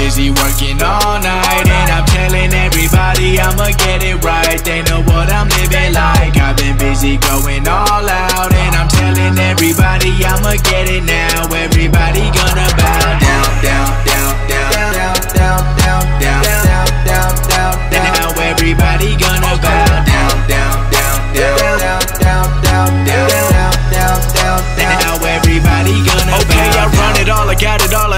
Busy working all night and I'm telling everybody I'ma get it right. They know what I'm living like. I've been busy going all out and I'm telling everybody I'ma get it now. Everybody gonna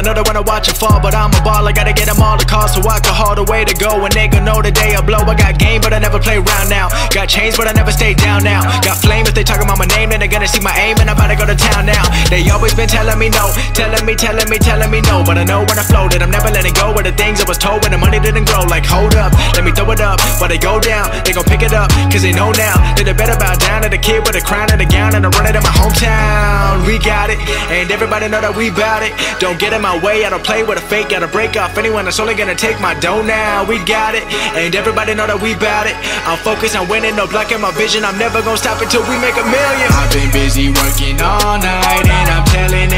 know they wanna watch it fall, but I'm a ball. I gotta get them all the calls so I can haul the way to go. And they gon' know the day I blow. I got game, but I never play around now. Got chains, but I never stay down now. Got flame if they talking about my name, then they're gonna see my aim, and I'm about to go to town now. They always been telling me no, telling me, telling me, telling me no. But I know when I floated, I'm never letting go of the things I was told when the money didn't grow. Like, hold up, let me throw it up. While they go down, they gon' pick it up, cause they know now that they better bow down to the kid with a crown and a gown, and I run it in my hometown. We got it, and everybody know that we bout it. Don't get in my way, I don't play with a fake, gotta break off anyone that's only gonna take my dough now. We got it, and everybody know that we bout it. I'm focused on winning, no blocking my vision. I'm never gonna stop until we make a million. I've been busy working all night and I'm telling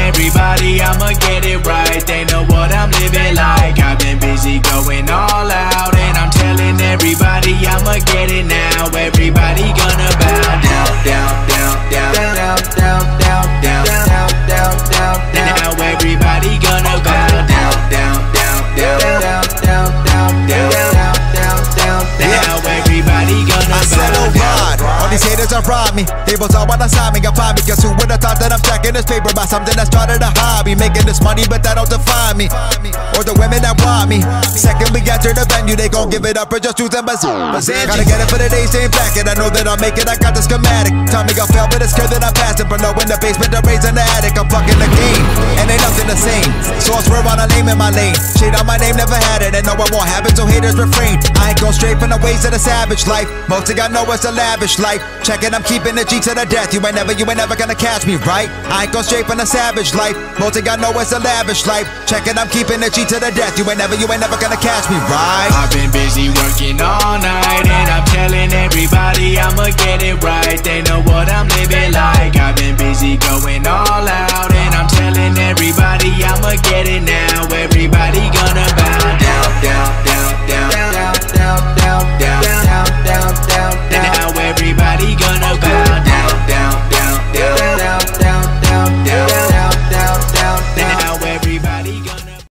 these haters are rob me. They both all wanna sign me, I find me. Cause who would've thought that I'm stacking this paper by something that started a hobby? Making this money, but that don't define me. Or the women that want me. Second we enter the venue, they gon' give it up for just choosing Baz- Gotta get it for the days, ain't back it. I know that I'll make it, I got the schematic. Tell me I fail, but it's clear that I'm passing. But no in the basement, the raise in the attic. I'm fucking the game, and ain't nothing the same. So I swear on a name in my lane. Shade on my name, never had it, and no, it won't happen, so haters refrain. I ain't go straight from the ways of the savage life. Most of y'all know it's a lavish life. Check it, I'm keeping the G to the death. You ain't never, you ain't never gonna catch me, right? I ain't go straight from the savage life. Of y'all know it's a lavish life. Check it, I'm keeping the G to the death. You ain't never, you ain't never gonna catch me, right? I've been busy working all night and I'm telling everybody I'ma get it right. They know what I'm living like. I've been busy going all out and I'm telling everybody I'ma get it now.